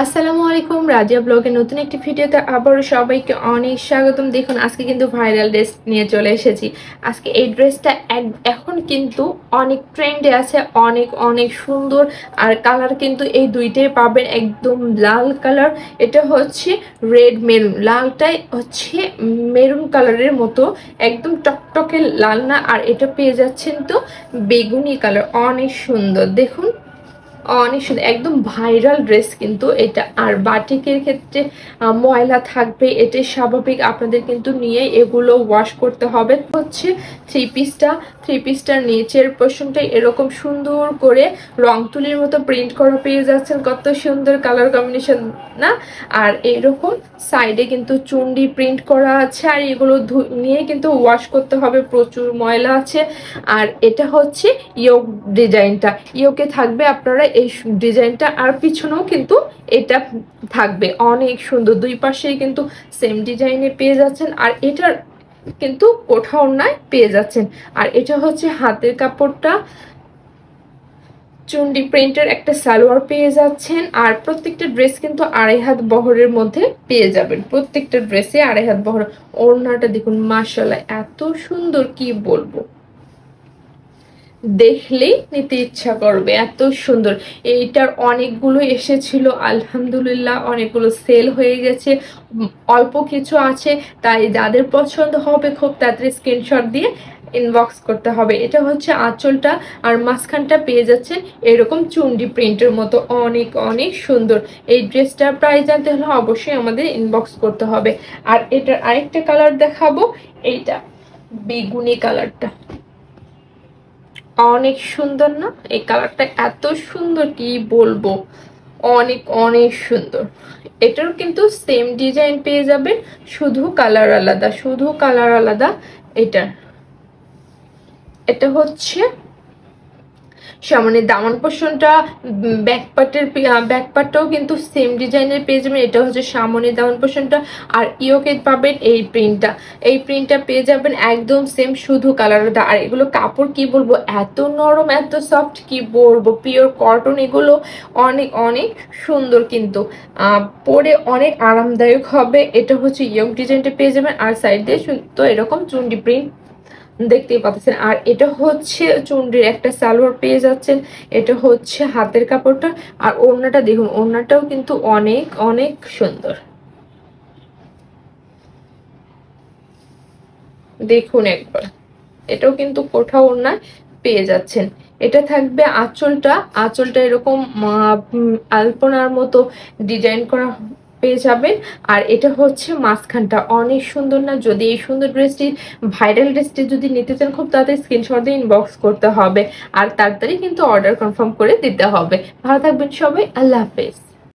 আসসালামু আলাইকুম, রাজিয়া ব্লগের নতুন একটি ভিডিওতে আবারও সবাইকে অনেক স্বাগতম। দেখুন, আজকে কিন্তু ভাইরাল ড্রেস নিয়ে চলে এসেছি। আজকে এই ড্রেসটা এখন কিন্তু অনেক ট্রেন্ডে আছে, অনেক অনেক সুন্দর। আর কালার কিন্তু এই দুইটাই পাবেন একদম লাল কালার। এটা হচ্ছে রেড মেরুন। লালটাই হচ্ছে মেরুন কালারের মতো, একদম টকটকে লাল না। আর এটা পেয়ে যাচ্ছেন তো বেগুনি কালার, অনেক সুন্দর। দেখুন অনেক সুন্দর একদম ভাইরাল ড্রেস কিন্তু এটা। আর বাটিকের ক্ষেত্রে ময়লা থাকবে এটাই স্বাভাবিক আপনাদের কিন্তু নিয়ে এগুলো ওয়াশ করতে হবে। হচ্ছে থ্রি পিসটা থ্রি পিসটার নিচের পোর্শনটা এরকম সুন্দর করে রং তুলির মতো প্রিন্ট করা পেয়ে যাচ্ছেন। কত সুন্দর কালার কম্বিনেশন না? আর এরকম সাইডে কিন্তু চুন্ডি প্রিন্ট করা আছে। আর এগুলো নিয়ে কিন্তু ওয়াশ করতে হবে। প্রচুর ময়লা আছে। আর এটা হচ্ছে ইয়োগ ডিজাইনটা ইয়োকে থাকবে আপনারা এই ডিজাইনটা আর পিছনেও কিন্তু এটা থাকবে। অনেক সুন্দর। দুই পাশেই কিন্তু সেম ডিজাইনে পেয়ে যাচ্ছেন। আর এটার কিন্তু কোঠাও নাই, পেয়ে যাচ্ছেন। আর এটা হচ্ছে হাতের কাপড়টা। চুন্ডি প্রিন্টের একটা সালোয়ার পেয়ে যাচ্ছেন। আর প্রত্যেকটা ড্রেস কিন্তু আড়াই হাত বহরের মধ্যে পেয়ে যাবেন। প্রত্যেকটা ড্রেসে আড়াই হাত বহর। ওড়নাটা দেখুন মাসাল্লাহ এত সুন্দর কি বলব। দেখলেই নিতে ইচ্ছা করবে, এত সুন্দর। এইটার অনেকগুলো এসেছিল, আলহামদুলিল্লাহ অনেকগুলো সেল হয়ে গেছে অল্প কিছু আছে, তাই যাদের পছন্দ হবে খুব তাড়াতাড়ি স্ক্রিনশট দিয়ে ইনবক্স করতে হবে। এটা হচ্ছে আঁচলটা, আর মাঝখানটা পেয়ে যাচ্ছে এরকম চুন্ডি প্রিন্টের মতো, অনেক অনেক সুন্দর। এই ড্রেসটার প্রাইস জানতে হলে অবশ্যই আমাদের ইনবক্স করতে হবে। আর এটার আরেকটা কালার দেখাবো, এইটা, বেগুনি কালারটা অনেক সুন্দর না? এই কালারটা এত সুন্দর কি বলব? অনেক অনেক সুন্দর। এটার কিন্তু সেম ডিজাইন পেয়ে যাবেন শুধু কালার আলাদা, শুধু কালার আলাদা এটা এটা হচ্ছে সামনে দামান পোষণটা ব্যাকপার্টের ব্যাকপার্টটাও কিন্তু সেম ডিজাইনের পেয়ে যাবেন। এটা হচ্ছে সামনে দামান পোষণটা আর ইয়োকে পাবেন এই প্রিন্টটা এই প্রিন্টটা পেয়ে যাবেন একদম সেম শুধু কালার আর এগুলো কাপড় কি বলব, এত নরম, এত সফট কি বলব? পিওর কটন এগুলো অনেক অনেক সুন্দর কিন্তু। পরে অনেক আরামদায়ক হবে। এটা হচ্ছে ইয়ং ডিজাইনটা পেয়ে যাবেন। আর সাইড দিয়ে তো এরকম চুন্ডি প্রিন্ট দেখতেই পাচ্ছেন। আর এটা হচ্ছে চুন্ডির একটা সালোয়ার পেয়ে যাচ্ছেন। এটা হচ্ছে হাতের কাপড়টা। আর ওড়নাটা দেখুন, ওড়নাটাও কিন্তু অনেক অনেক সুন্দর। দেখুন একবার। এটাও কিন্তু কোথাও ওড়না পেয়ে যাচ্ছেন। এটা থাকবে আঁচলটা। আঁচলটা এরকম আলপনার মতো ডিজাইন করা পেয়ে যাবেন। আর এটা হচ্ছে মাঝখানটা। অনেক সুন্দর না? যদি এই সুন্দর ড্রেসটি, ভাইরাল ড্রেসটি যদি নিতে চান, খুব তাড়াতাড়ি স্ক্রিনশট দিয়ে ইনবক্স করতে হবে। আর তাড়াতাড়ি কিন্তু অর্ডার কনফার্ম করে দিতে হবে। ভালো থাকবেন সবাই। আল্লাহ হাফেজ।